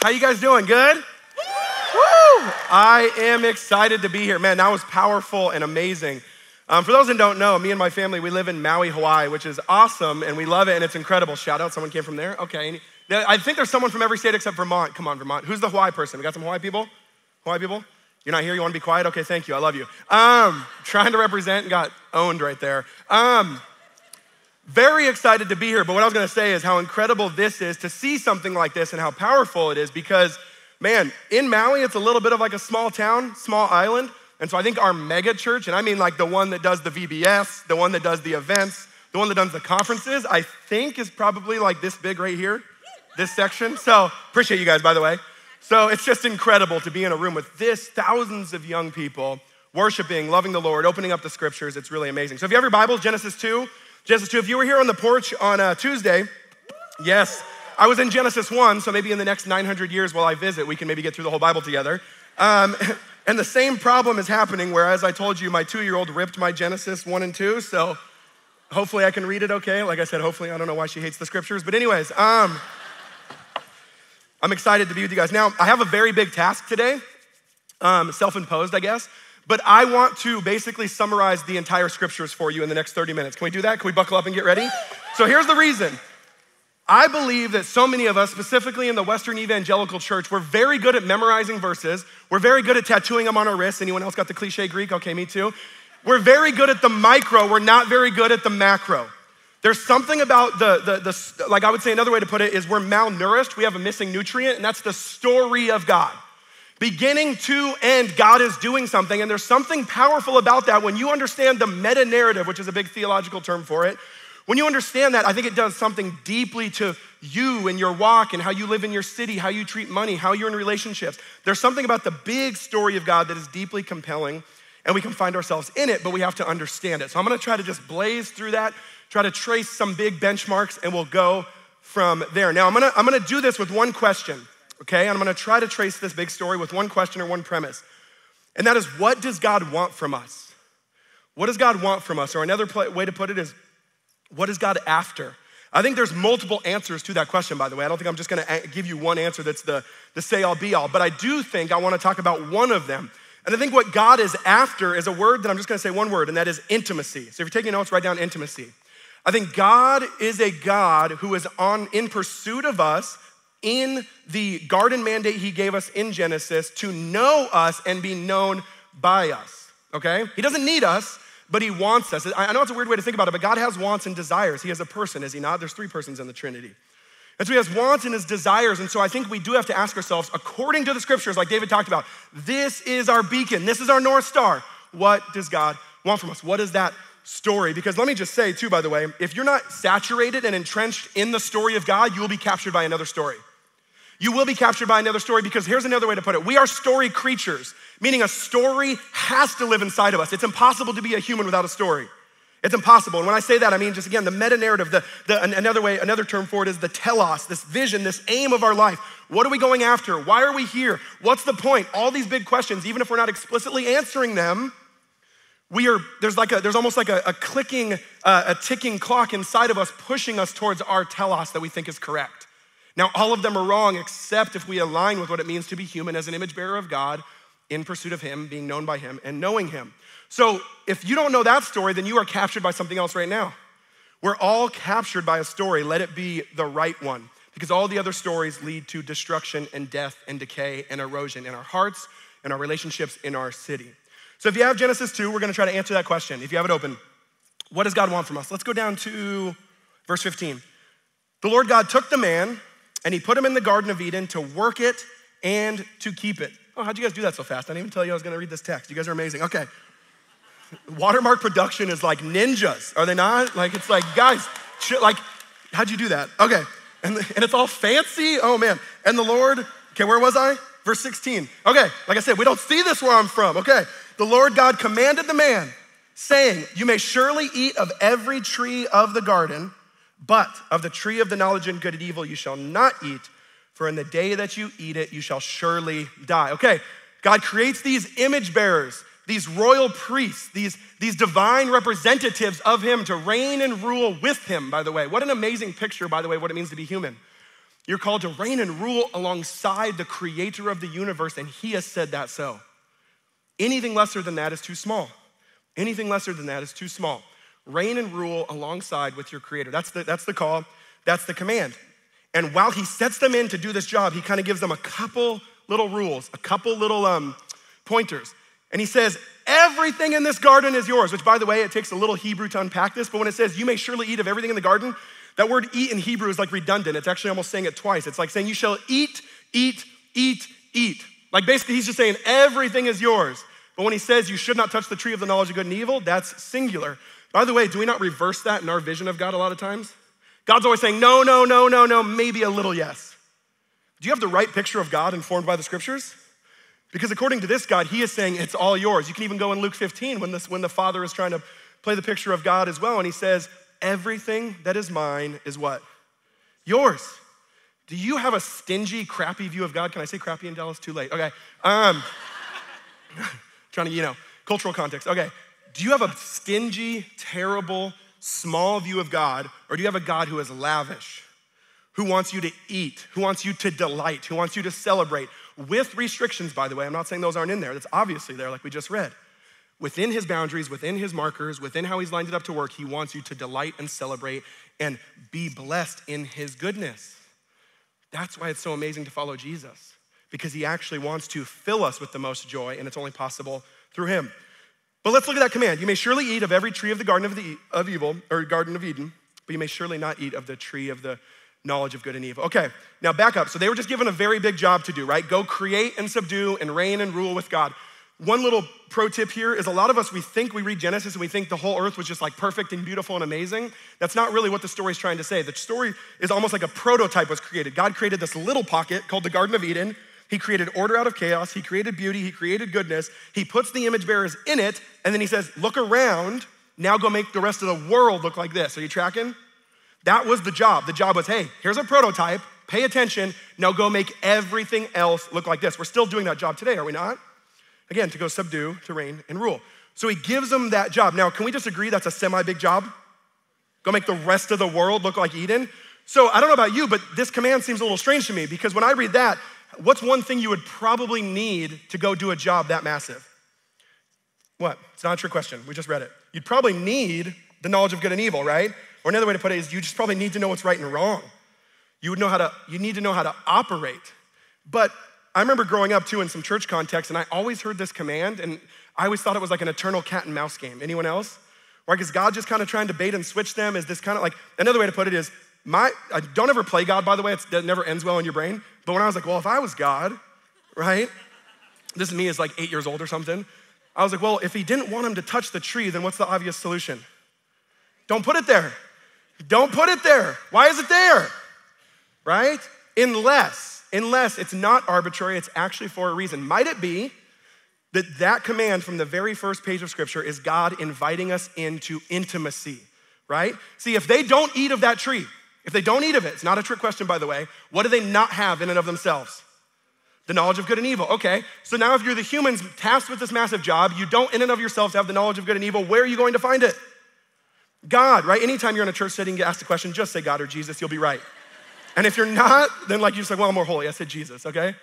How you guys doing? Good? Woo! I am excited to be here. Man, that was powerful and amazing. Um, for those that don't know, me and my family, we live in Maui, Hawaii, which is awesome and we love it and it's incredible. Shout out, someone came from there? Okay. I think there's someone from every state except Vermont. Come on, Vermont. Who's the Hawaii person? We got some Hawaii people? Hawaii people? You're not here? You want to be quiet? Okay, thank you. I love you. Um, trying to represent and got owned right there. Um, very excited to be here, but what I was gonna say is how incredible this is to see something like this and how powerful it is because, man, in Maui, it's a little bit of like a small town, small island. And so I think our mega church, and I mean like the one that does the VBS, the one that does the events, the one that does the conferences, I think is probably like this big right here, this section. So appreciate you guys, by the way. So it's just incredible to be in a room with this, thousands of young people worshiping, loving the Lord, opening up the scriptures. It's really amazing. So if you have your Bibles, Genesis 2, Genesis 2. If you were here on the porch on uh, Tuesday, yes, I was in Genesis 1, so maybe in the next 900 years while I visit, we can maybe get through the whole Bible together. Um, and the same problem is happening where, as I told you, my two year old ripped my Genesis 1 and 2, so hopefully I can read it okay. Like I said, hopefully, I don't know why she hates the scriptures, but, anyways, um, I'm excited to be with you guys. Now, I have a very big task today, um, self imposed, I guess. But I want to basically summarize the entire scriptures for you in the next 30 minutes. Can we do that? Can we buckle up and get ready? So here's the reason. I believe that so many of us, specifically in the Western Evangelical Church, we're very good at memorizing verses. We're very good at tattooing them on our wrists. Anyone else got the cliche Greek? Okay, me too. We're very good at the micro. We're not very good at the macro. There's something about the, the, the, like I would say another way to put it is we're malnourished. We have a missing nutrient, and that's the story of God. Beginning to end, God is doing something, and there's something powerful about that when you understand the meta narrative, which is a big theological term for it. When you understand that, I think it does something deeply to you and your walk and how you live in your city, how you treat money, how you're in relationships. There's something about the big story of God that is deeply compelling, and we can find ourselves in it, but we have to understand it. So I'm gonna try to just blaze through that, try to trace some big benchmarks, and we'll go from there. Now, I'm gonna, I'm gonna do this with one question okay? And I'm gonna try to trace this big story with one question or one premise. And that is what does God want from us? What does God want from us? Or another way to put it is, what is God after? I think there's multiple answers to that question, by the way. I don't think I'm just gonna give you one answer that's the, the say all be all, but I do think I wanna talk about one of them. And I think what God is after is a word that I'm just gonna say one word, and that is intimacy. So if you're taking notes, write down intimacy. I think God is a God who is on in pursuit of us in the garden mandate he gave us in Genesis to know us and be known by us, okay? He doesn't need us, but he wants us. I know it's a weird way to think about it, but God has wants and desires. He has a person, is he not? There's three persons in the Trinity. And so he has wants and his desires. And so I think we do have to ask ourselves, according to the scriptures, like David talked about, this is our beacon, this is our North Star. What does God want from us? What is that story? Because let me just say, too, by the way, if you're not saturated and entrenched in the story of God, you will be captured by another story. You will be captured by another story because here's another way to put it. We are story creatures, meaning a story has to live inside of us. It's impossible to be a human without a story. It's impossible. And when I say that, I mean just again the meta narrative. The, the, another way, another term for it is the telos, this vision, this aim of our life. What are we going after? Why are we here? What's the point? All these big questions, even if we're not explicitly answering them, we are there's like a there's almost like a, a clicking, uh, a ticking clock inside of us, pushing us towards our telos that we think is correct. Now, all of them are wrong except if we align with what it means to be human as an image bearer of God in pursuit of Him, being known by Him, and knowing Him. So, if you don't know that story, then you are captured by something else right now. We're all captured by a story. Let it be the right one, because all the other stories lead to destruction and death and decay and erosion in our hearts, in our relationships, in our city. So, if you have Genesis 2, we're gonna try to answer that question. If you have it open, what does God want from us? Let's go down to verse 15. The Lord God took the man and he put him in the Garden of Eden to work it and to keep it. Oh, how'd you guys do that so fast? I didn't even tell you I was gonna read this text. You guys are amazing. Okay. Watermark production is like ninjas, are they not? Like, it's like, guys, like, how'd you do that? Okay. And, and it's all fancy. Oh, man. And the Lord, okay, where was I? Verse 16. Okay, like I said, we don't see this where I'm from. Okay. The Lord God commanded the man, saying, You may surely eat of every tree of the garden but of the tree of the knowledge of good and evil you shall not eat, for in the day that you eat it, you shall surely die. Okay, God creates these image bearers, these royal priests, these, these divine representatives of Him to reign and rule with Him, by the way. What an amazing picture, by the way, what it means to be human. You're called to reign and rule alongside the creator of the universe, and he has said that so. Anything lesser than that is too small. Anything lesser than that is too small. Reign and rule alongside with your creator. That's the, that's the call, that's the command. And while he sets them in to do this job, he kind of gives them a couple little rules, a couple little um, pointers. And he says, Everything in this garden is yours, which, by the way, it takes a little Hebrew to unpack this, but when it says, You may surely eat of everything in the garden, that word eat in Hebrew is like redundant. It's actually almost saying it twice. It's like saying, You shall eat, eat, eat, eat. Like basically, he's just saying, Everything is yours. But when he says, You should not touch the tree of the knowledge of good and evil, that's singular. By the way, do we not reverse that in our vision of God a lot of times? God's always saying, No, no, no, no, no, maybe a little yes. Do you have the right picture of God informed by the scriptures? Because according to this God, he is saying it's all yours. You can even go in Luke 15 when, this, when the father is trying to play the picture of God as well, and he says, Everything that is mine is what? Yours. Do you have a stingy, crappy view of God? Can I say crappy in Dallas? Too late. Okay. Um, trying to, you know, cultural context. Okay. Do you have a stingy, terrible, small view of God, or do you have a God who is lavish, who wants you to eat, who wants you to delight, who wants you to celebrate, with restrictions, by the way. I'm not saying those aren't in there, that's obviously there, like we just read. Within his boundaries, within his markers, within how he's lined it up to work, he wants you to delight and celebrate and be blessed in his goodness. That's why it's so amazing to follow Jesus, because he actually wants to fill us with the most joy, and it's only possible through him. But let's look at that command. You may surely eat of every tree of the garden of, the, of evil, or garden of Eden, but you may surely not eat of the tree of the knowledge of good and evil. Okay, now back up. So they were just given a very big job to do, right? Go create and subdue and reign and rule with God. One little pro tip here is a lot of us, we think we read Genesis and we think the whole earth was just like perfect and beautiful and amazing. That's not really what the story is trying to say. The story is almost like a prototype was created. God created this little pocket called the Garden of Eden. He created order out of chaos. He created beauty. He created goodness. He puts the image bearers in it. And then he says, Look around. Now go make the rest of the world look like this. Are you tracking? That was the job. The job was hey, here's a prototype, pay attention, now go make everything else look like this. We're still doing that job today, are we not? Again, to go subdue, to reign, and rule. So he gives them that job. Now, can we just agree that's a semi big job? Go make the rest of the world look like Eden? So I don't know about you, but this command seems a little strange to me because when I read that, what's one thing you would probably need to go do a job that massive? What? It's not a trick question. We just read it. You'd probably need the knowledge of good and evil, right? Or another way to put it is you just probably need to know what's right and wrong. You would know how to, you need to know how to operate. But I remember growing up too in some church context, and I always heard this command, and I always thought it was like an eternal cat and mouse game. Anyone else? Or is God just kind of trying to bait and switch them? Is this kind of like, another way to put it is, my, I don't ever play God, by the way, it's, it never ends well in your brain. But when I was like, well, if I was God, right? This is me as like eight years old or something. I was like, well, if he didn't want him to touch the tree, then what's the obvious solution? Don't put it there. Don't put it there. Why is it there? Right? Unless, unless it's not arbitrary, it's actually for a reason. Might it be that that command from the very first page of scripture is God inviting us into intimacy, right? See, if they don't eat of that tree, if they don't eat of it, it's not a trick question, by the way, what do they not have in and of themselves? The knowledge of good and evil. Okay, so now if you're the humans tasked with this massive job, you don't in and of yourselves have the knowledge of good and evil, where are you going to find it? God, right? Anytime you're in a church setting, you ask the question, just say God or Jesus, you'll be right. And if you're not, then like you just like, well, I'm more holy. I said Jesus, okay?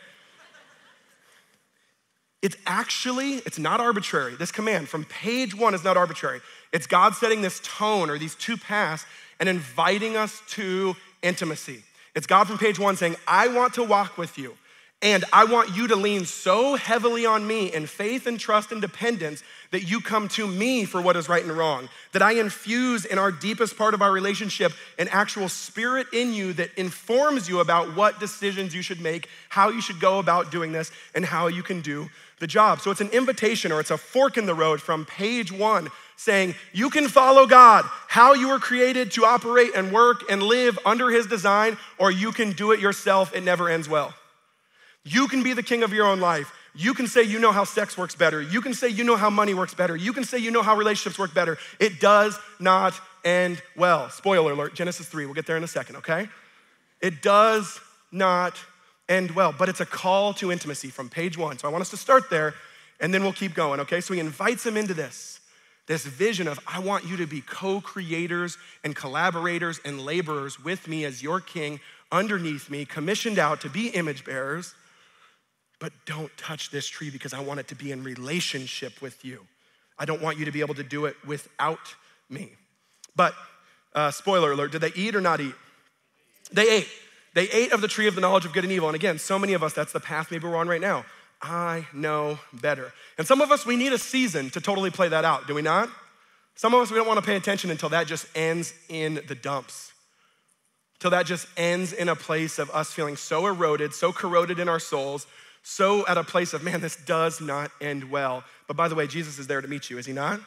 It's actually, it's not arbitrary. This command from page one is not arbitrary. It's God setting this tone or these two paths and inviting us to intimacy. It's God from page one saying, I want to walk with you. And I want you to lean so heavily on me in faith and trust and dependence that you come to me for what is right and wrong. That I infuse in our deepest part of our relationship an actual spirit in you that informs you about what decisions you should make, how you should go about doing this, and how you can do the job. So it's an invitation or it's a fork in the road from page one saying, You can follow God, how you were created to operate and work and live under His design, or you can do it yourself. It never ends well. You can be the king of your own life. You can say you know how sex works better. You can say you know how money works better. You can say you know how relationships work better. It does not end well. Spoiler alert, Genesis 3. We'll get there in a second, okay? It does not end well, but it's a call to intimacy from page one. So I want us to start there and then we'll keep going, okay? So he invites him into this, this vision of I want you to be co creators and collaborators and laborers with me as your king underneath me, commissioned out to be image bearers, but don't touch this tree because I want it to be in relationship with you. I don't want you to be able to do it without me. But, uh, spoiler alert, did they eat or not eat? They ate. They ate of the tree of the knowledge of good and evil. And again, so many of us, that's the path maybe we're on right now. I know better. And some of us, we need a season to totally play that out, do we not? Some of us, we don't want to pay attention until that just ends in the dumps. Till that just ends in a place of us feeling so eroded, so corroded in our souls, so at a place of, man, this does not end well. But by the way, Jesus is there to meet you, is he not?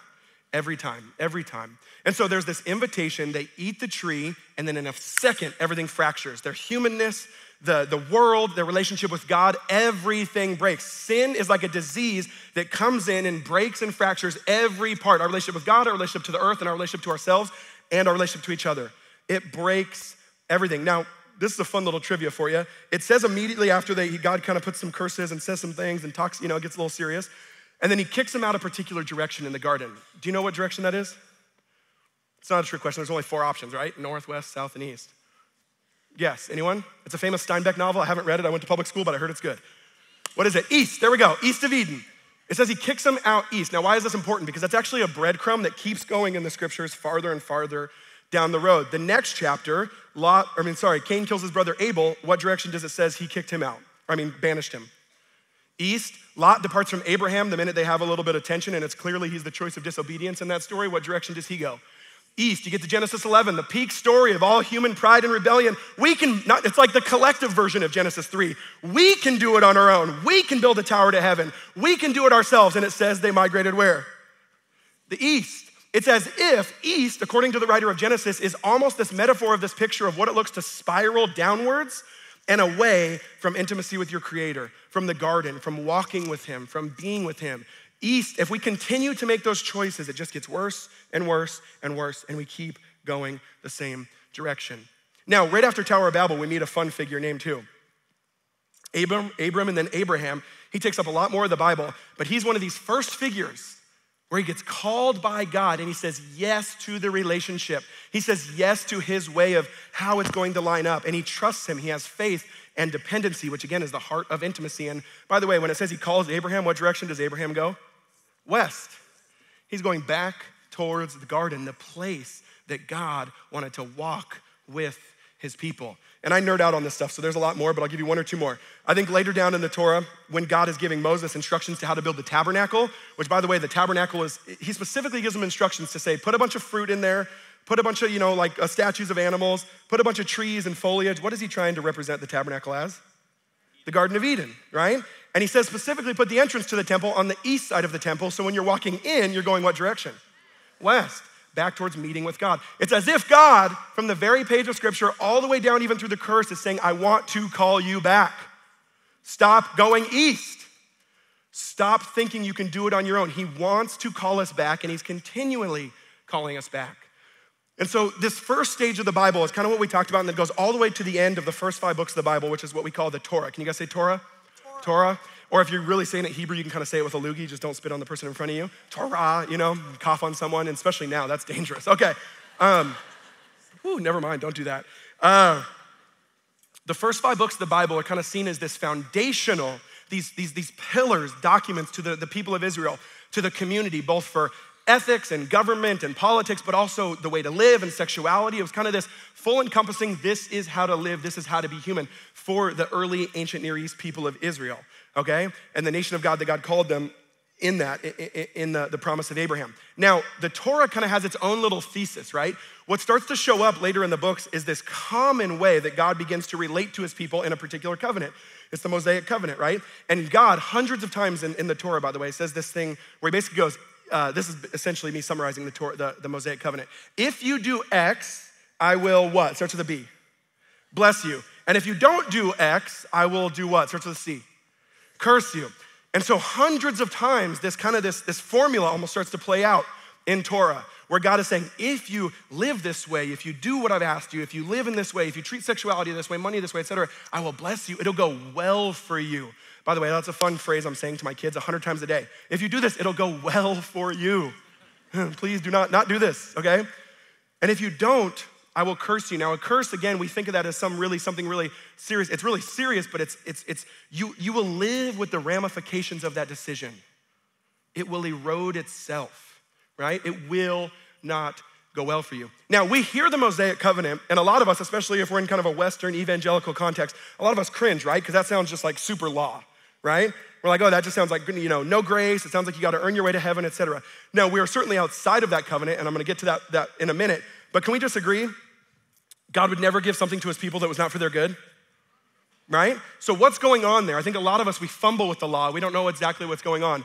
Every time, every time. And so there's this invitation. They eat the tree, and then in a second, everything fractures. Their humanness, the, the world, their relationship with God, everything breaks. Sin is like a disease that comes in and breaks and fractures every part our relationship with God, our relationship to the earth, and our relationship to ourselves, and our relationship to each other. It breaks everything. Now, this is a fun little trivia for you. It says immediately after they, God kind of puts some curses and says some things and talks, you know, it gets a little serious. And then he kicks him out a particular direction in the garden. Do you know what direction that is? It's not a trick question. There's only four options, right? North, west, south, and east. Yes, anyone? It's a famous Steinbeck novel. I haven't read it. I went to public school, but I heard it's good. What is it? East. There we go. East of Eden. It says he kicks him out east. Now, why is this important? Because that's actually a breadcrumb that keeps going in the scriptures farther and farther down the road. The next chapter, Lot, I mean, sorry, Cain kills his brother Abel. What direction does it says he kicked him out? I mean, banished him. East, Lot departs from Abraham the minute they have a little bit of tension, and it's clearly he's the choice of disobedience in that story. What direction does he go? East, you get to Genesis 11, the peak story of all human pride and rebellion. We can, not, it's like the collective version of Genesis 3. We can do it on our own. We can build a tower to heaven. We can do it ourselves. And it says they migrated where? The East. It's as if east, according to the writer of Genesis, is almost this metaphor of this picture of what it looks to spiral downwards and away from intimacy with your creator, from the garden, from walking with him, from being with him. East, if we continue to make those choices, it just gets worse and worse and worse, and we keep going the same direction. Now, right after Tower of Babel, we meet a fun figure named who? Abram, Abram, and then Abraham. He takes up a lot more of the Bible, but he's one of these first figures where he gets called by God and he says yes to the relationship. He says yes to his way of how it's going to line up, and he trusts him. He has faith and dependency, which again is the heart of intimacy. And by the way, when it says he calls Abraham, what direction does Abraham go? West. He's going back towards the garden, the place that God wanted to walk with his people. And I nerd out on this stuff, so there's a lot more, but I'll give you one or two more. I think later down in the Torah, when God is giving Moses instructions to how to build the tabernacle, which by the way, the tabernacle is, he specifically gives him instructions to say, put a bunch of fruit in there, put a bunch of, you know, like uh, statues of animals, put a bunch of trees and foliage. What is he trying to represent the tabernacle as? The Garden of Eden, right? And he says specifically put the entrance to the temple on the east side of the temple, so when you're walking in, you're going what direction? West back towards meeting with God. It's as if God, from the very page of scripture, all the way down even through the curse, is saying, I want to call you back. Stop going east. Stop thinking you can do it on your own. He wants to call us back, and He's continually calling us back. And so, this first stage of the Bible is kind of what we talked about, and it goes all the way to the end of the first five books of the Bible, which is what we call the Torah. Can you guys say Torah? Torah. Torah. Or if you're really saying it Hebrew, you can kind of say it with a loogie, just don't spit on the person in front of you. Torah, you know, cough on someone, and especially now, that's dangerous. Okay. Um, whew, never mind, don't do that. Uh, the first five books of the Bible are kind of seen as this foundational, these, these, these pillars, documents to the, the people of Israel, to the community, both for ethics and government and politics, but also the way to live and sexuality. It was kind of this full encompassing this is how to live, this is how to be human for the early ancient Near East people of Israel okay? And the nation of God that God called them in that, in the, the promise of Abraham. Now, the Torah kind of has its own little thesis, right? What starts to show up later in the books is this common way that God begins to relate to his people in a particular covenant. It's the Mosaic covenant, right? And God, hundreds of times in, in the Torah, by the way, says this thing where he basically goes, uh, this is essentially me summarizing the, Torah, the, the Mosaic covenant. If you do X, I will what? Starts with a B. Bless you. And if you don't do X, I will do what? Starts with a C curse you. And so hundreds of times this kind of this, this formula almost starts to play out in Torah, where God is saying, if you live this way, if you do what I've asked you, if you live in this way, if you treat sexuality this way, money this way, etc., I will bless you. It'll go well for you. By the way, that's a fun phrase I'm saying to my kids a hundred times a day. If you do this, it'll go well for you. Please do not not do this, okay? And if you don't, I will curse you. Now, a curse, again, we think of that as some really something really serious. It's really serious, but it's it's it's you you will live with the ramifications of that decision. It will erode itself, right? It will not go well for you. Now, we hear the Mosaic covenant, and a lot of us, especially if we're in kind of a Western evangelical context, a lot of us cringe, right? Because that sounds just like super law, right? We're like, oh, that just sounds like, you know, no grace. It sounds like you got to earn your way to heaven, etc. No, we are certainly outside of that covenant, and I'm going to get to that, that in a minute. But can we just agree God would never give something to his people that was not for their good. Right? So, what's going on there? I think a lot of us, we fumble with the law. We don't know exactly what's going on.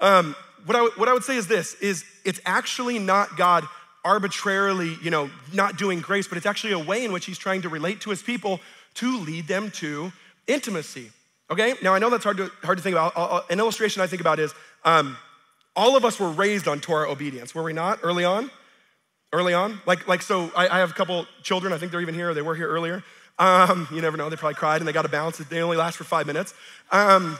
Um, what, I, what I would say is this, is it's actually not God arbitrarily, you know, not doing grace, but it's actually a way in which he's trying to relate to his people to lead them to intimacy. Okay? Now, I know that's hard to, hard to think about. I'll, I'll, an illustration I think about is um, all of us were raised on Torah obedience, were we not, early on? early on. Like, like so I, I, have a couple children, I think they're even here, they were here earlier. Um, you never know, they probably cried and they got a bounce. They only last for five minutes. Um,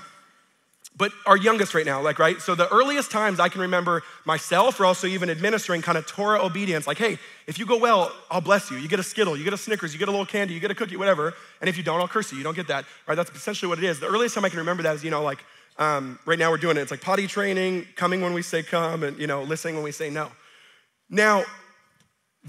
but our youngest right now, like, right? So the earliest times I can remember myself or also even administering kind of Torah obedience, like, hey, if you go well, I'll bless you. You get a Skittle, you get a Snickers, you get a little candy, you get a cookie, whatever. And if you don't, I'll curse you. You don't get that, right? That's essentially what it is. The earliest time I can remember that is, you know, like, um, right now we're doing it. It's like potty training, coming when we say come, and, you know, listening when we say no. Now,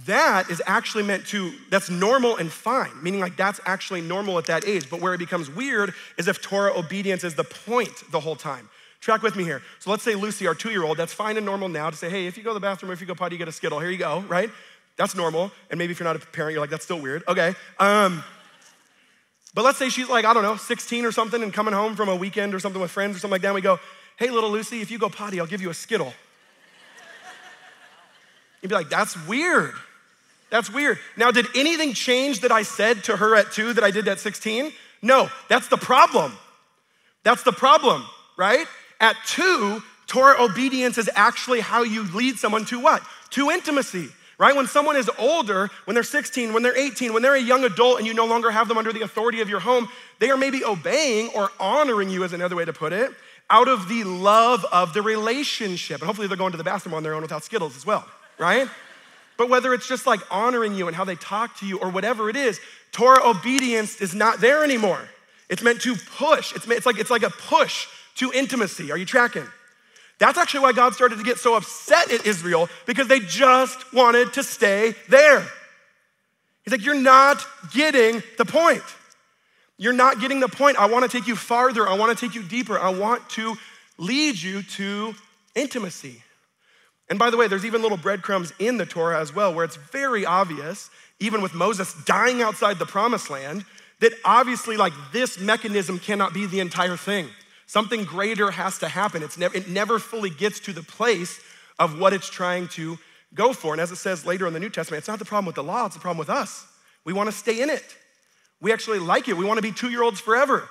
that is actually meant to, that's normal and fine, meaning like that's actually normal at that age. But where it becomes weird is if Torah obedience is the point the whole time. Track with me here. So let's say Lucy, our two year old, that's fine and normal now to say, hey, if you go to the bathroom or if you go potty, you get a Skittle. Here you go, right? That's normal. And maybe if you're not a parent, you're like, that's still weird. Okay. Um, but let's say she's like, I don't know, 16 or something and coming home from a weekend or something with friends or something like that. We go, hey, little Lucy, if you go potty, I'll give you a Skittle. You'd be like, that's weird. That's weird. Now, did anything change that I said to her at two that I did at 16? No, that's the problem. That's the problem, right? At two, Torah obedience is actually how you lead someone to what? To intimacy, right? When someone is older, when they're 16, when they're 18, when they're a young adult and you no longer have them under the authority of your home, they are maybe obeying or honoring you, is another way to put it, out of the love of the relationship. And hopefully they're going to the bathroom on their own without Skittles as well right? But whether it's just like honoring you and how they talk to you or whatever it is, Torah obedience is not there anymore. It's meant to push. It's, it's, like, it's like a push to intimacy. Are you tracking? That's actually why God started to get so upset at Israel because they just wanted to stay there. He's like, You're not getting the point. You're not getting the point. I want to take you farther. I want to take you deeper. I want to lead you to intimacy. And by the way, there's even little breadcrumbs in the Torah as well, where it's very obvious, even with Moses dying outside the promised land, that obviously, like, this mechanism cannot be the entire thing. Something greater has to happen. It's never, it never fully gets to the place of what it's trying to go for. And as it says later in the New Testament, it's not the problem with the law, it's the problem with us. We want to stay in it. We actually like it. We want to be two year olds forever.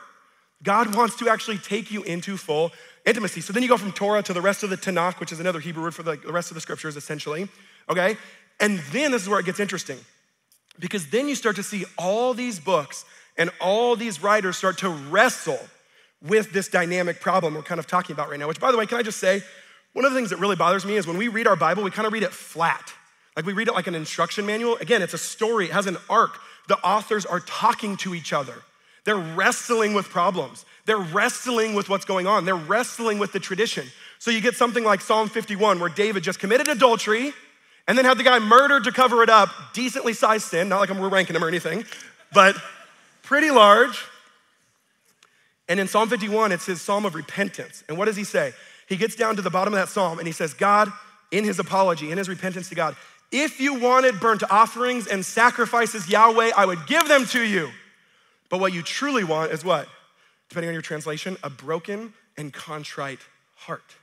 God wants to actually take you into full intimacy. So then you go from Torah to the rest of the Tanakh, which is another Hebrew word for the, rest of the scriptures, essentially. Okay? And then this is where it gets interesting. Because then you start to see all these books and all these writers start to wrestle with this dynamic problem we're kind of talking about right now. Which, by the way, can I just say, one of the things that really bothers me is when we read our Bible, we kind of read it flat. Like we read it like an instruction manual. Again, it's a story, it has an arc. The authors are talking to each other. They're wrestling with problems. They're wrestling with what's going on. They're wrestling with the tradition. So you get something like Psalm 51, where David just committed adultery and then had the guy murdered to cover it up. Decently sized sin, not like we're ranking him or anything, but pretty large. And in Psalm 51, it's his psalm of repentance. And what does he say? He gets down to the bottom of that psalm and he says, God, in his apology, in his repentance to God, if you wanted burnt offerings and sacrifices, Yahweh, I would give them to you. But what you truly want is what? Depending on your translation, a broken and contrite heart.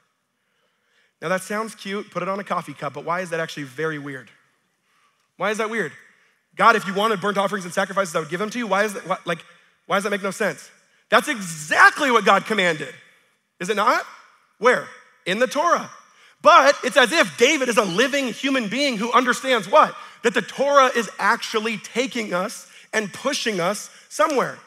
Now that sounds cute, put it on a coffee cup, but why is that actually very weird? Why is that weird? God, if you wanted burnt offerings and sacrifices, I would give them to you. Why is that, why, like, why does that make no sense? That's exactly what God commanded. Is it not? Where? In the Torah. But it's as if David is a living human being who understands what? That the Torah is actually taking us and pushing us somewhere.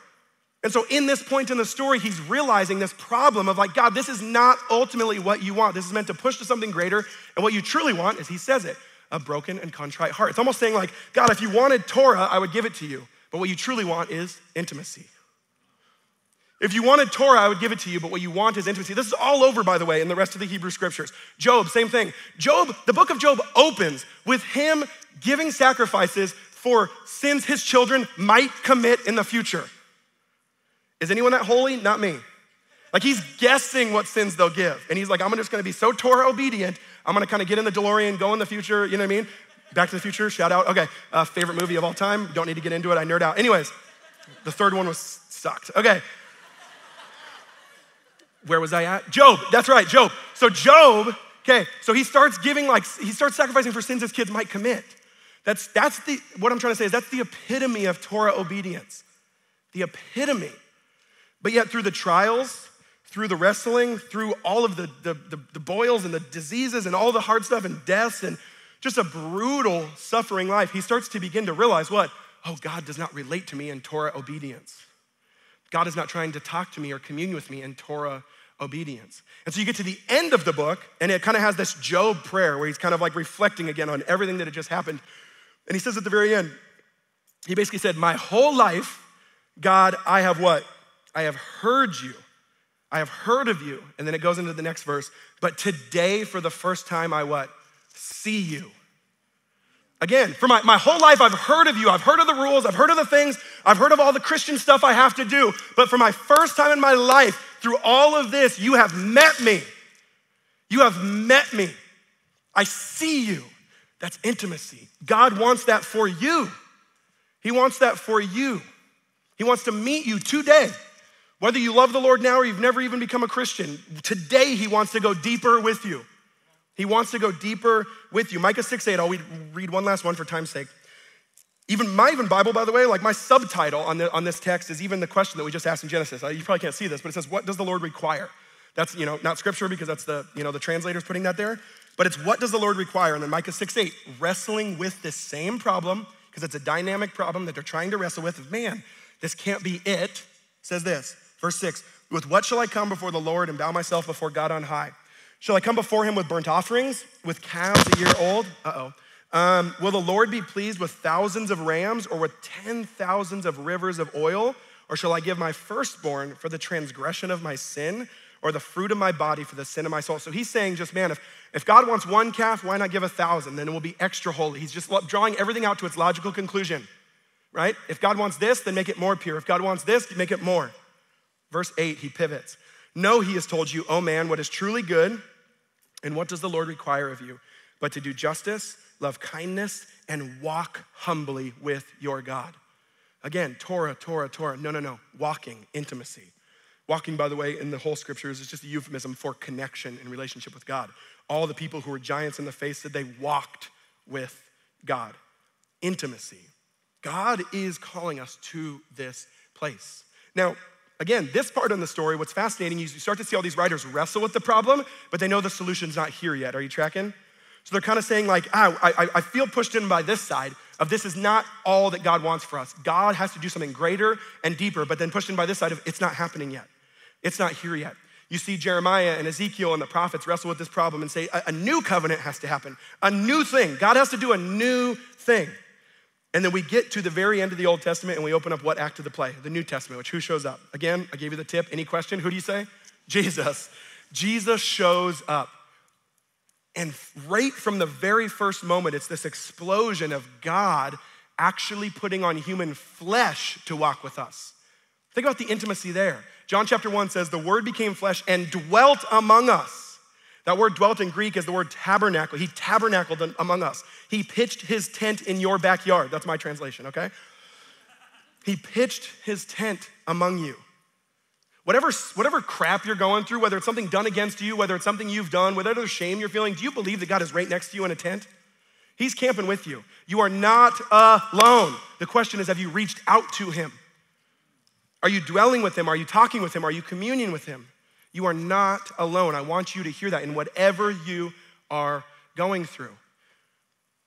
And so, in this point in the story, he's realizing this problem of like, God, this is not ultimately what you want. This is meant to push to something greater. And what you truly want, is, he says it, a broken and contrite heart. It's almost saying, like, God, if you wanted Torah, I would give it to you. But what you truly want is intimacy. If you wanted Torah, I would give it to you, but what you want is intimacy. This is all over, by the way, in the rest of the Hebrew scriptures. Job, same thing. Job, the book of Job opens with him giving sacrifices for sins his children might commit in the future. Is anyone that holy? Not me. Like he's guessing what sins they'll give. And he's like, I'm just gonna be so Torah obedient, I'm gonna kind of get in the DeLorean, go in the future, you know what I mean? Back to the Future, shout out. Okay, uh, favorite movie of all time. Don't need to get into it, I nerd out. Anyways, the third one was sucked. Okay. Where was I at? Job, that's right, Job. So, Job, okay, so he starts giving, like, he starts sacrificing for sins his kids might commit. That's, that's the, what I'm trying to say is that's the epitome of Torah obedience. The epitome. But yet, through the trials, through the wrestling, through all of the, the, the, the boils and the diseases and all the hard stuff and deaths and just a brutal, suffering life, he starts to begin to realize what? Oh, God does not relate to me in Torah obedience. God is not trying to talk to me or commune with me in Torah obedience. And so you get to the end of the book, and it kind of has this Job prayer where he's kind of like reflecting again on everything that had just happened. And he says at the very end, he basically said, My whole life, God, I have what? I have heard you. I have heard of you. And then it goes into the next verse. But today, for the first time, I what? See you. Again, for my, my whole life, I've heard of you. I've heard of the rules. I've heard of the things. I've heard of all the Christian stuff I have to do. But for my first time in my life, through all of this, you have met me. You have met me. I see you. That's intimacy. God wants that for you. He wants that for you. He wants to meet you today. Whether you love the Lord now or you've never even become a Christian, today He wants to go deeper with you. He wants to go deeper with you. Micah 6 8, I'll read one last one for time's sake. Even my even Bible, by the way, like my subtitle on, the, on this text is even the question that we just asked in Genesis. Uh, you probably can't see this, but it says, What does the Lord require? That's, you know, not scripture because that's the, you know, the translators putting that there, but it's what does the Lord require? And then Micah 6 8, wrestling with this same problem, because it's a dynamic problem that they're trying to wrestle with. Man, this can't be it. Says this, verse 6, with what shall I come before the Lord and bow myself before God on high? Shall I come before him with burnt offerings, with calves a year old? Uh oh. Um, will the Lord be pleased with thousands of rams or with ten thousands of rivers of oil? Or shall I give my firstborn for the transgression of my sin or the fruit of my body for the sin of my soul? So he's saying, just man, if, if God wants one calf, why not give a thousand? Then it will be extra holy. He's just drawing everything out to its logical conclusion, right? If God wants this, then make it more pure. If God wants this, make it more. Verse 8, he pivots. No, he has told you, oh man, what is truly good and what does the Lord require of you? But to do justice, love kindness, and walk humbly with your God. Again, Torah, Torah, Torah. No, no, no. Walking, intimacy. Walking, by the way, in the whole scriptures is just a euphemism for connection and relationship with God. All the people who were giants in the face said they walked with God. Intimacy. God is calling us to this place. Now, Again, this part in the story, what's fascinating is you start to see all these writers wrestle with the problem, but they know the solution's not here yet. Are you tracking? So they're kind of saying, like, ah, I, I feel pushed in by this side of this is not all that God wants for us. God has to do something greater and deeper, but then pushed in by this side of it's not happening yet. It's not here yet. You see Jeremiah and Ezekiel and the prophets wrestle with this problem and say, a, a new covenant has to happen, a new thing. God has to do a new thing. And then we get to the very end of the Old Testament and we open up what act of the play? The New Testament, which who shows up? Again, I gave you the tip. Any question? Who do you say? Jesus. Jesus shows up. And right from the very first moment, it's this explosion of God actually putting on human flesh to walk with us. Think about the intimacy there. John chapter 1 says, The word became flesh and dwelt among us. That word dwelt in Greek is the word tabernacle. He tabernacled among us. He pitched his tent in your backyard. That's my translation, okay? He pitched his tent among you. Whatever, whatever crap you're going through, whether it's something done against you, whether it's something you've done, whatever shame you're feeling, do you believe that God is right next to you in a tent? He's camping with you. You are not alone. The question is have you reached out to him? Are you dwelling with him? Are you talking with him? Are you communing with him? You are not alone. I want you to hear that in whatever you are going through.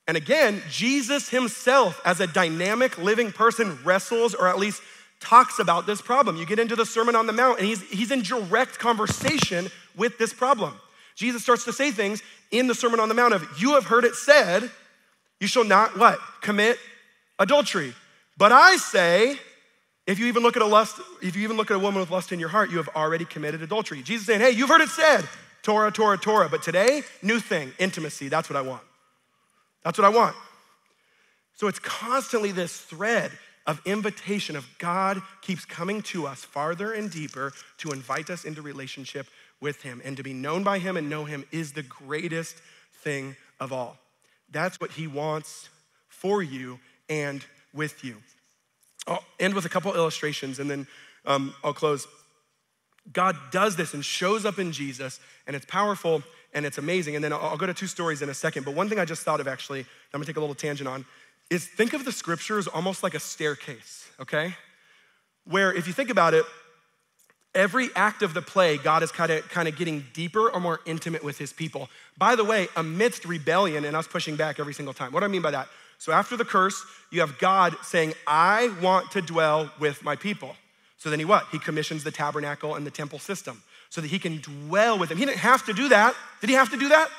And again, Jesus himself, as a dynamic living person, wrestles or at least talks about this problem. You get into the Sermon on the Mount, and he's, he's in direct conversation with this problem. Jesus starts to say things in the Sermon on the Mount of, You have heard it said, You shall not what? Commit adultery. But I say, if you even look at a lust, if you even look at a woman with lust in your heart, you have already committed adultery. Jesus saying, hey, you've heard it said, Torah, Torah, Torah. But today, new thing, intimacy. That's what I want. That's what I want. So it's constantly this thread of invitation of God keeps coming to us farther and deeper to invite us into relationship with him and to be known by him and know him is the greatest thing of all. That's what he wants for you and with you. I'll end with a couple illustrations and then um, I'll close. God does this and shows up in Jesus, and it's powerful and it's amazing. And then I'll, I'll go to two stories in a second. But one thing I just thought of actually, I'm gonna take a little tangent on, is think of the scriptures almost like a staircase, okay? Where if you think about it, every act of the play, God is kind of kind of getting deeper or more intimate with his people. By the way, amidst rebellion and us pushing back every single time. What do I mean by that? So after the curse, you have God saying, I want to dwell with my people. So then he what? He commissions the tabernacle and the temple system so that he can dwell with them. He didn't have to do that. Did he have to do that?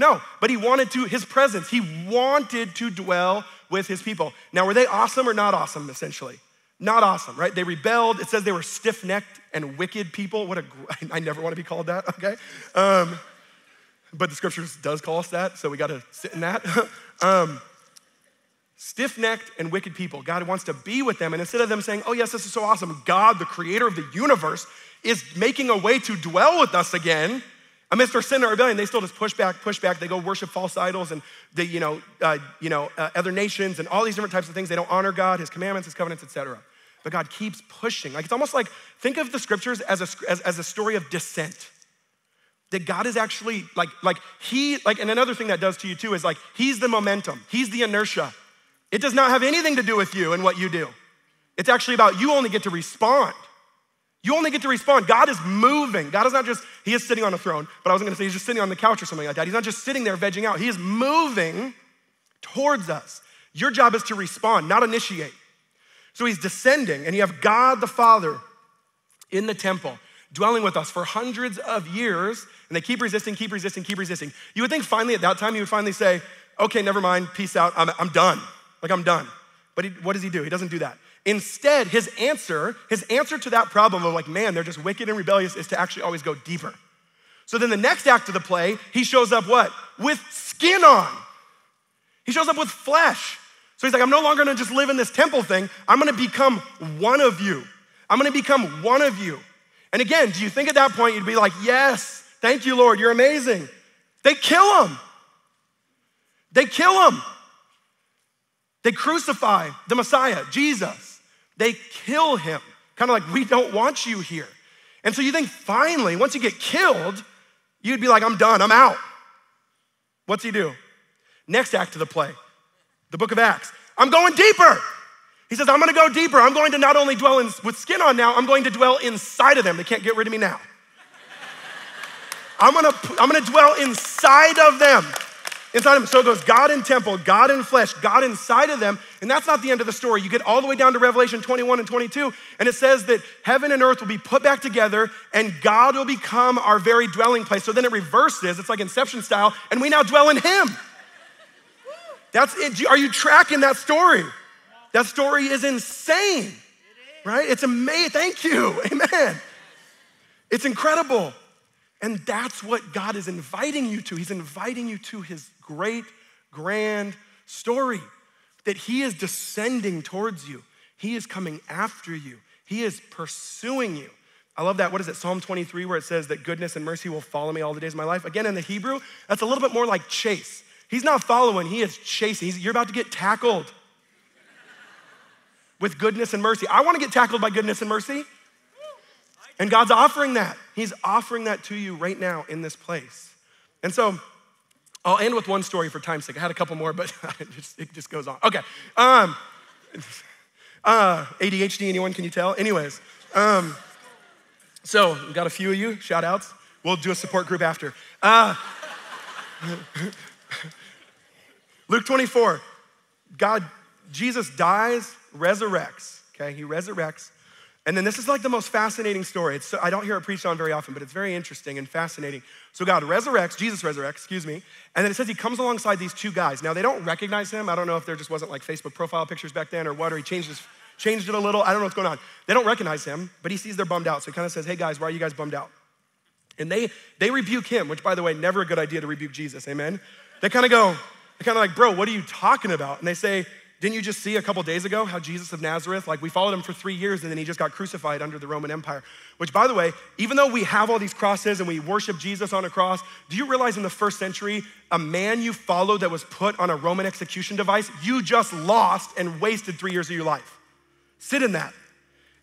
No, but he wanted to, his presence, he wanted to dwell with his people. Now, were they awesome or not awesome, essentially? Not awesome, right? They rebelled. It says they were stiff necked and wicked people. What a, I never want to be called that, okay? Um, but the scriptures does call us that, so we got to sit in that. um, stiff necked and wicked people. God wants to be with them. And instead of them saying, oh, yes, this is so awesome, God, the creator of the universe, is making a way to dwell with us again. Amidst our sin and rebellion, they still just push back, push back. They go worship false idols and the, you know, uh, you know, uh, other nations and all these different types of things. They don't honor God, His commandments, His covenants, etc. But God keeps pushing. Like it's almost like think of the scriptures as a, as, as a story of descent that God is actually like like he like and another thing that does to you too is like he's the momentum he's the inertia it does not have anything to do with you and what you do. It's actually about you only get to respond. You only get to respond. God is moving. God is not just, He is sitting on a throne, but I was gonna say He's just sitting on the couch or something like that. He's not just sitting there vegging out. He is moving towards us. Your job is to respond, not initiate. So He's descending, and you have God the Father in the temple dwelling with us for hundreds of years, and they keep resisting, keep resisting, keep resisting. You would think finally at that time He would finally say, okay, never mind, peace out, I'm, I'm done. Like, I'm done. But he, what does he do? He doesn't do that. Instead, his answer, his answer to that problem of like, man, they're just wicked and rebellious is to actually always go deeper. So then the next act of the play, he shows up what? With skin on. He shows up with flesh. So he's like, I'm no longer gonna just live in this temple thing. I'm gonna become one of you. I'm gonna become one of you. And again, do you think at that point you'd be like, yes, thank you, Lord, you're amazing? They kill him. They kill him. They crucify the Messiah, Jesus. They kill him, kind of like, we don't want you here. And so you think finally, once you get killed, you'd be like, I'm done, I'm out. What's he do? Next act of the play, the book of Acts. I'm going deeper. He says, I'm gonna go deeper. I'm going to not only dwell in, with skin on now, I'm going to dwell inside of them. They can't get rid of me now. I'm gonna, I'm gonna dwell inside of them inside of them. So it goes God in temple, God in flesh, God inside of them. And that's not the end of the story. You get all the way down to Revelation 21 and 22, and it says that heaven and earth will be put back together and God will become our very dwelling place. So then it reverses, it's like Inception style, and we now dwell in Him. That's it. Are you tracking that story? That story is insane, right? It's amazing. Thank you. Amen. It's incredible. And that's what God is inviting you to. He's inviting you to his great, grand story that he is descending towards you. He is coming after you. He is pursuing you. I love that. What is it? Psalm 23, where it says that goodness and mercy will follow me all the days of my life. Again, in the Hebrew, that's a little bit more like chase. He's not following, he is chasing. He's, you're about to get tackled with goodness and mercy. I want to get tackled by goodness and mercy. And God's offering that. He's offering that to you right now in this place. And so I'll end with one story for time's sake. I had a couple more, but it just, it just goes on. Okay. Um, uh, ADHD, anyone? Can you tell? Anyways, um, so got a few of you. Shout outs. We'll do a support group after. Uh, Luke 24. God, Jesus dies, resurrects. Okay, he resurrects And then this is like the most fascinating story. It's, I don't hear it preached on very often, but it's very interesting and fascinating. So God resurrects, Jesus resurrects, excuse me, and then it says he comes alongside these two guys. Now they don't recognize him. I don't know if there just wasn't like Facebook profile pictures back then or what, or he changed his, changed it a little. I don't know what's going on. They don't recognize him, but he sees they're bummed out. So he kind of says, Hey guys, why are you guys bummed out? And they they rebuke him, which by the way, never a good idea to rebuke Jesus, amen? They kind of go, they kind of like, bro, what are you talking about? And they say, didn't you just see a couple days ago how Jesus of Nazareth, like we followed him for three years and then he just got crucified under the Roman Empire? Which, by the way, even though we have all these crosses and we worship Jesus on a cross, do you realize in the first century, a man you followed that was put on a Roman execution device, you just lost and wasted three years of your life? Sit in that.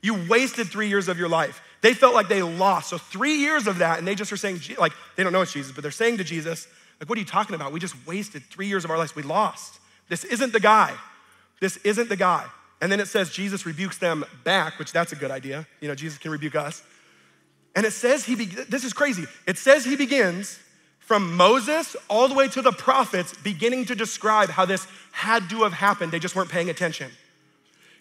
You wasted three years of your life. They felt like they lost. So, three years of that, and they just are saying, like, they don't know it's Jesus, but they're saying to Jesus, like, what are you talking about? We just wasted three years of our lives. We lost. This isn't the guy. This isn't the guy. And then it says Jesus rebukes them back, which that's a good idea. You know, Jesus can rebuke us. And it says he, be- this is crazy. It says he begins from Moses all the way to the prophets, beginning to describe how this had to have happened. They just weren't paying attention.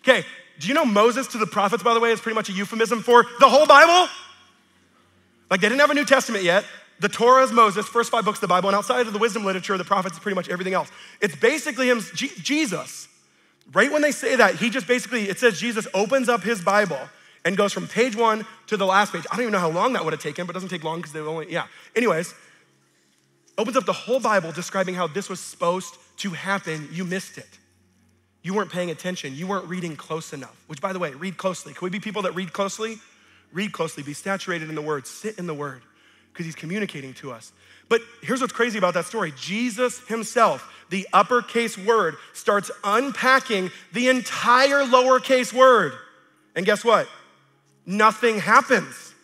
Okay, do you know Moses to the prophets, by the way, is pretty much a euphemism for the whole Bible? Like they didn't have a New Testament yet. The Torah is Moses, first five books of the Bible, and outside of the wisdom literature, the prophets is pretty much everything else. It's basically him, G- Jesus. Right when they say that, he just basically, it says Jesus opens up his Bible and goes from page one to the last page. I don't even know how long that would have taken, but it doesn't take long because they only, yeah. Anyways, opens up the whole Bible describing how this was supposed to happen. You missed it. You weren't paying attention. You weren't reading close enough, which, by the way, read closely. Can we be people that read closely? Read closely, be saturated in the word, sit in the word, because he's communicating to us. But here's what's crazy about that story Jesus himself, the uppercase word, starts unpacking the entire lowercase word. And guess what? Nothing happens.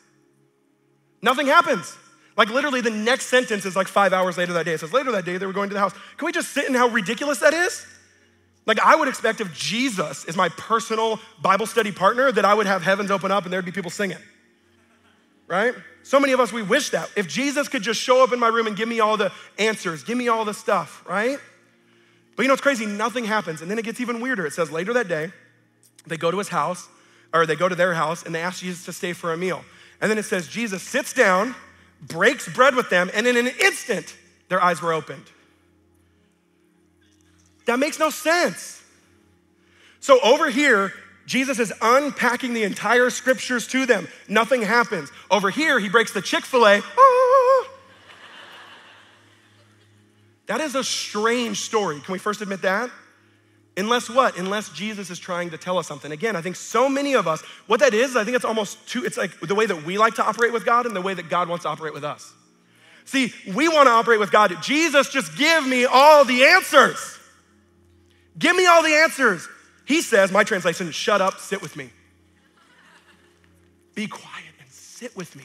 Nothing happens. Like literally, the next sentence is like five hours later that day. It says, Later that day, they were going to the house. Can we just sit in how ridiculous that is? Like, I would expect if Jesus is my personal Bible study partner, that I would have heavens open up and there'd be people singing, right? So many of us, we wish that. If Jesus could just show up in my room and give me all the answers, give me all the stuff, right? But you know what's crazy? Nothing happens. And then it gets even weirder. It says later that day, they go to his house, or they go to their house, and they ask Jesus to stay for a meal. And then it says Jesus sits down, breaks bread with them, and in an instant, their eyes were opened. That makes no sense. So over here, Jesus is unpacking the entire scriptures to them. Nothing happens. Over here, he breaks the Chick fil A. Ah. That is a strange story. Can we first admit that? Unless what? Unless Jesus is trying to tell us something. Again, I think so many of us, what that is, I think it's almost too, it's like the way that we like to operate with God and the way that God wants to operate with us. See, we want to operate with God. Jesus, just give me all the answers. Give me all the answers. He says, my translation, shut up, sit with me. Be quiet and sit with me.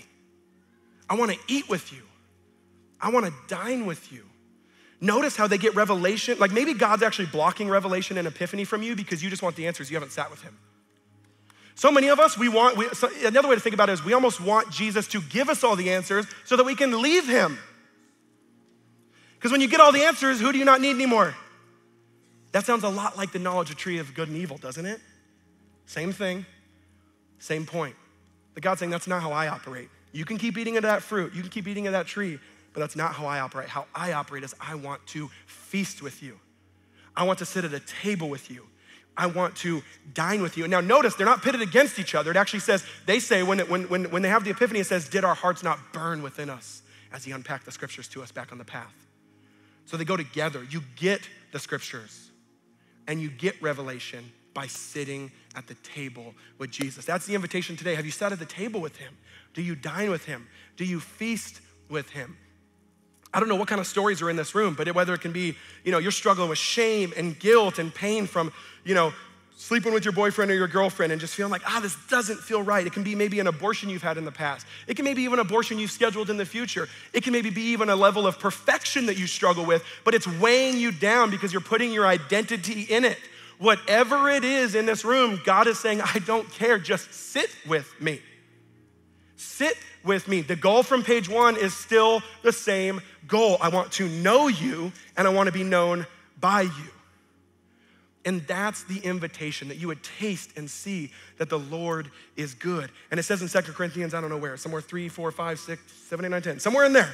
I want to eat with you. I want to dine with you. Notice how they get revelation. Like maybe God's actually blocking revelation and epiphany from you because you just want the answers. You haven't sat with Him. So many of us, we want, we, so another way to think about it is we almost want Jesus to give us all the answers so that we can leave Him. Because when you get all the answers, who do you not need anymore? That sounds a lot like the knowledge of tree of good and evil, doesn't it? Same thing, same point. But God's saying that's not how I operate. You can keep eating of that fruit, you can keep eating of that tree, but that's not how I operate. How I operate is I want to feast with you. I want to sit at a table with you. I want to dine with you. And now notice they're not pitted against each other. It actually says, they say when, it, when, when, when they have the epiphany, it says, Did our hearts not burn within us as he unpacked the scriptures to us back on the path? So they go together. You get the scriptures and you get revelation by sitting at the table with Jesus. That's the invitation today. Have you sat at the table with him? Do you dine with him? Do you feast with him? I don't know what kind of stories are in this room, but whether it can be, you know, you're struggling with shame and guilt and pain from, you know, sleeping with your boyfriend or your girlfriend and just feeling like, ah, this doesn't feel right. It can be maybe an abortion you've had in the past. It can maybe even an abortion you've scheduled in the future. It can maybe be even a level of perfection that you struggle with, but it's weighing you down because you're putting your identity in it. Whatever it is in this room, God is saying, I don't care, just sit with me. Sit with me. The goal from page one is still the same goal. I want to know you and I want to be known by you. And that's the invitation that you would taste and see that the Lord is good. And it says in Second Corinthians, I don't know where, somewhere 3, 4, 5, 6, 7, 8, 9, 10, somewhere in there.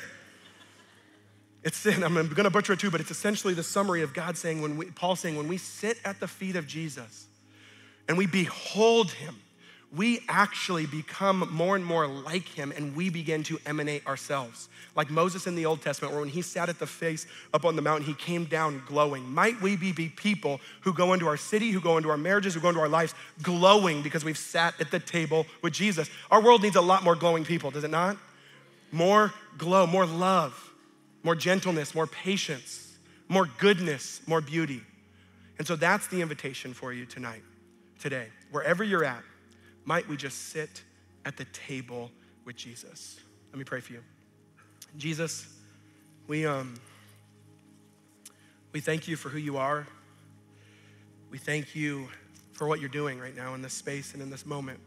It's in, I'm gonna butcher it too, but it's essentially the summary of God saying, when we, Paul saying, when we sit at the feet of Jesus and we behold him, we actually become more and more like him and we begin to emanate ourselves. Like Moses in the Old Testament, where when he sat at the face up on the mountain, he came down glowing. Might we be, be people who go into our city, who go into our marriages, who go into our lives glowing because we've sat at the table with Jesus? Our world needs a lot more glowing people, does it not? More glow, more love, more gentleness, more patience, more goodness, more beauty. And so that's the invitation for you tonight, today. Wherever you're at, might we just sit at the table with Jesus? Let me pray for you. Jesus, we, um, we thank you for who you are. We thank you for what you're doing right now in this space and in this moment.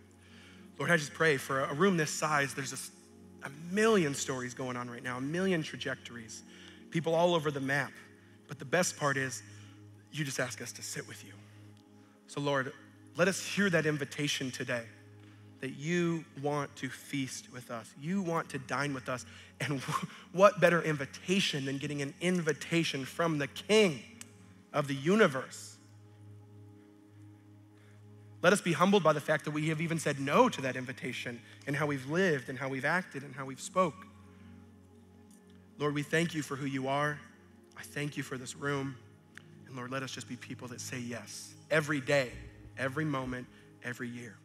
Lord, I just pray for a room this size, there's a, a million stories going on right now, a million trajectories, people all over the map. But the best part is, you just ask us to sit with you. So, Lord, let us hear that invitation today that you want to feast with us. You want to dine with us. And what better invitation than getting an invitation from the King of the universe? Let us be humbled by the fact that we have even said no to that invitation and how we've lived and how we've acted and how we've spoke. Lord, we thank you for who you are. I thank you for this room. And Lord, let us just be people that say yes every day every moment, every year.